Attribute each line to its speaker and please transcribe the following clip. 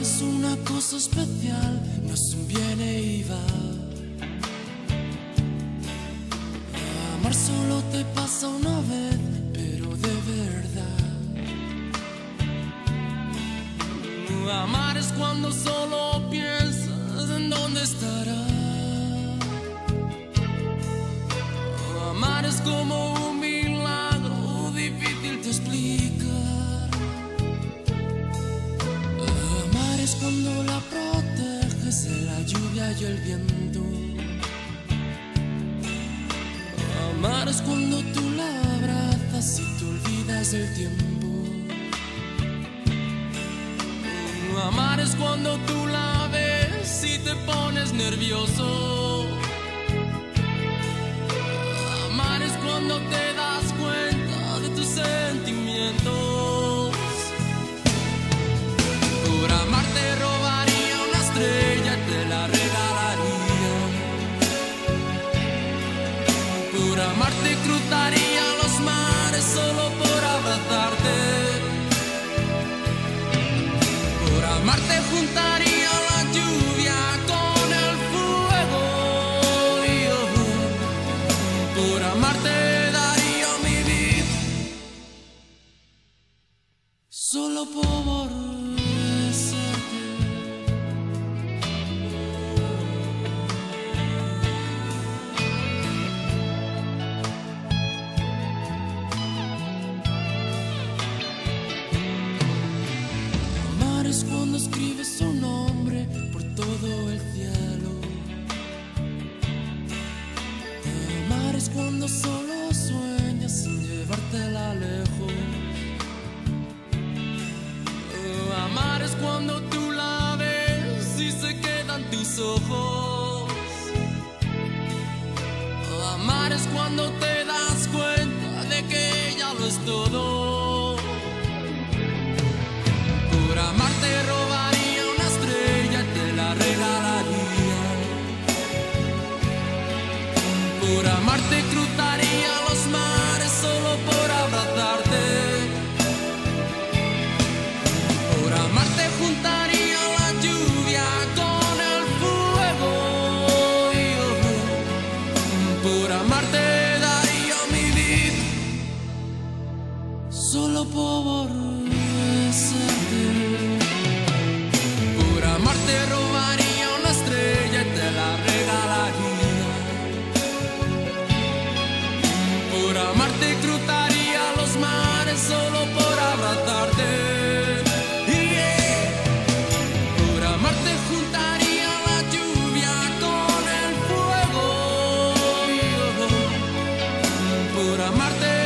Speaker 1: Es una cosa especial, no es un viene y va. Amar solo te pasa una vez, pero de verdad. Amar es cuando solo piensas en dónde estará. Amar es como es cuando la proteges de la lluvia y el viento. Amar es cuando tú la abrazas y te olvidas del tiempo. Amar es cuando tú la ves y te pones nervioso. Amar es cuando te das cuenta de tus sentimientos. Por amar te cruzaría los mares solo por abrazarte. Por amarte juntaría cuando escribes su nombre por todo el cielo. Amar es cuando solo sueñas sin llevártela lejos. Amar es cuando tú la ves y se quedan tus ojos. por amarte.